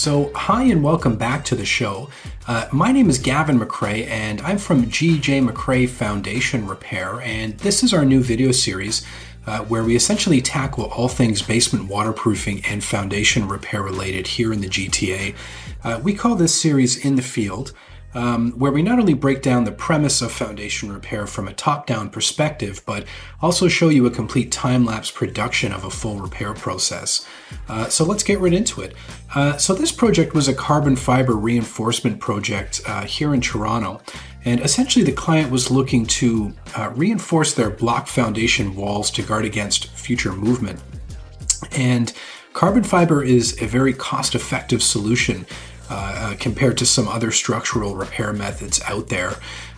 So, hi and welcome back to the show. Uh, my name is Gavin MacRae, and I'm from GJ MacRae Foundation Repair, and this is our new video series uh, where we essentially tackle all things basement waterproofing and foundation repair related here in the GTA. Uh, we call this series In the Field um, where we not only break down the premise of foundation repair from a top down perspective, but also show you a complete time lapse production of a full repair process. Uh, so let's get right into it. Uh, so, this project was a carbon fiber reinforcement project uh, here in Toronto. And essentially, the client was looking to uh, reinforce their block foundation walls to guard against future movement. And carbon fiber is a very cost effective solution uh, uh, compared to some other structural repair methods out there.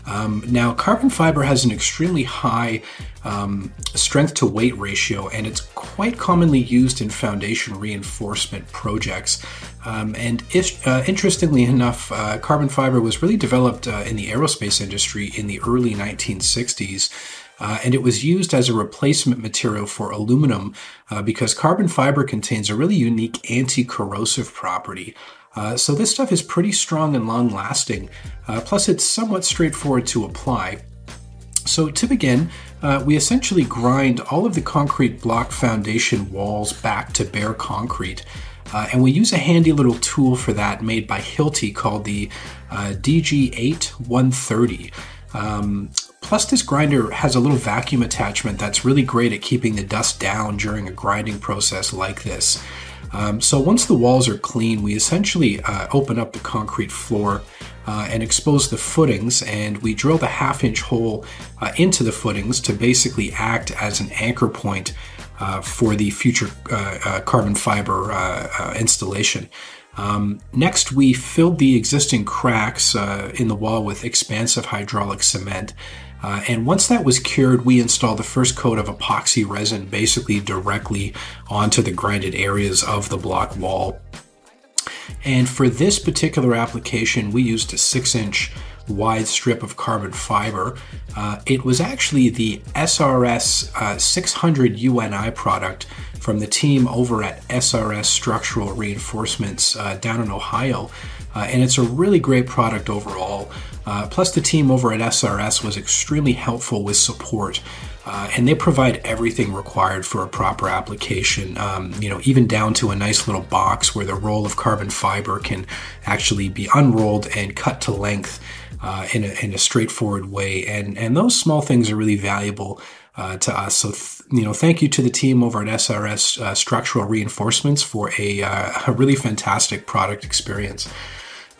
Um, now, carbon fiber has an extremely high um, strength to weight ratio, and it's quite commonly used in foundation reinforcement projects. Um, and if, uh, interestingly enough, uh, carbon fiber was really developed uh, in the aerospace industry in the early 1960s. Uh, and it was used as a replacement material for aluminum uh, because carbon fiber contains a really unique anti corrosive property. Uh, so this stuff is pretty strong and long lasting. Uh, plus, it's somewhat straightforward to apply. So to begin, uh, we essentially grind all of the concrete block foundation walls back to bare concrete. Uh, and we use a handy little tool for that made by Hilti called the uh, DGH 130. Um, plus, this grinder has a little vacuum attachment that's really great at keeping the dust down during a grinding process like this. Um, so once the walls are clean, we essentially uh, open up the concrete floor uh, and expose the footings, and we drill the half inch hole uh, into the footings to basically act as an anchor point for the future uh, uh, carbon fiber installation. Um, next, we filled the existing cracks in the wall with expansive hydraulic cement. Uh, and once that was cured, we installed the first coat of epoxy resin basically directly onto the grinded areas of the block wall. And for this particular application, we used a six inch wide strip of carbon fiber. Uh, it was actually the SRS uh, 600 UNI product from the team over at SRS Structural Reinforcements uh, down in Ohio. Uh, and it's a really great product overall. Uh, plus, the team over at SRS was extremely helpful with support. Uh, and they provide everything required for a proper application, um, you know, even down to a nice little box where the roll of carbon fiber can actually be unrolled and cut to length uh, in, a, in a straightforward way. And, and those small things are really valuable uh, to us. So, th- you know, thank you to the team over at SRS uh, Structural Reinforcements for a, uh, a really fantastic product experience.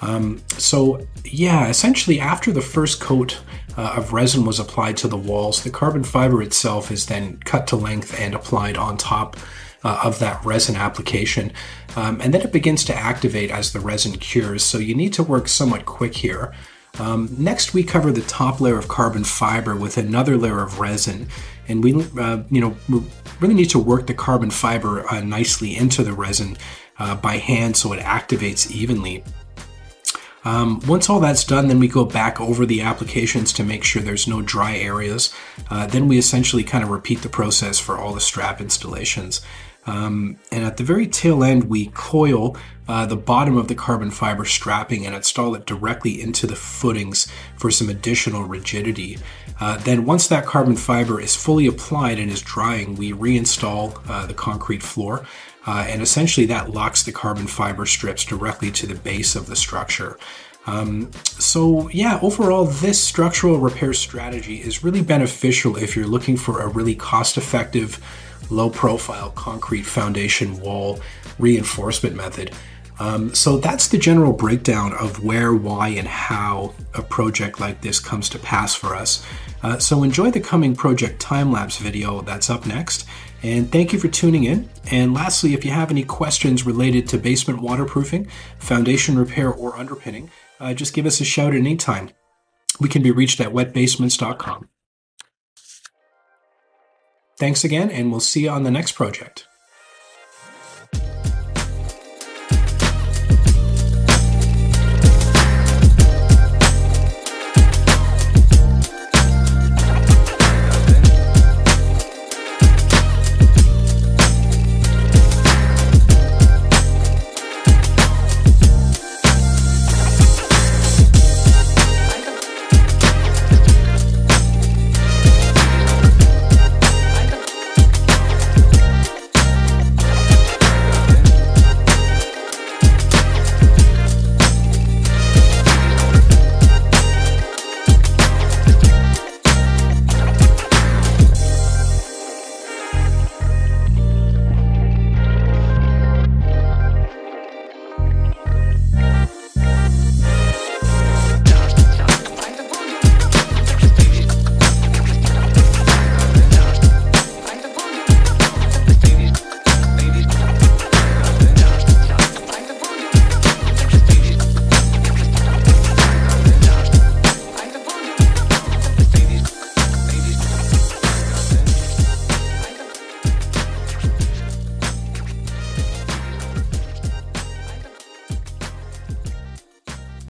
Um, so, yeah, essentially, after the first coat uh, of resin was applied to the walls, the carbon fiber itself is then cut to length and applied on top uh, of that resin application. Um, and then it begins to activate as the resin cures. So, you need to work somewhat quick here. Um, next, we cover the top layer of carbon fiber with another layer of resin, and we, uh, you know, we really need to work the carbon fiber uh, nicely into the resin uh, by hand so it activates evenly. Um, once all that's done, then we go back over the applications to make sure there's no dry areas. Uh, then we essentially kind of repeat the process for all the strap installations. Um, and at the very tail end, we coil uh, the bottom of the carbon fiber strapping and install it directly into the footings for some additional rigidity. Uh, then, once that carbon fiber is fully applied and is drying, we reinstall uh, the concrete floor. Uh, and essentially, that locks the carbon fiber strips directly to the base of the structure. Um, so, yeah, overall, this structural repair strategy is really beneficial if you're looking for a really cost effective low profile concrete foundation wall reinforcement method. Um, so that's the general breakdown of where, why, and how a project like this comes to pass for us. Uh, so enjoy the coming project time lapse video that's up next. And thank you for tuning in. And lastly, if you have any questions related to basement waterproofing, foundation repair, or underpinning, uh, just give us a shout at any time. We can be reached at wetbasements.com. Thanks again, and we'll see you on the next project.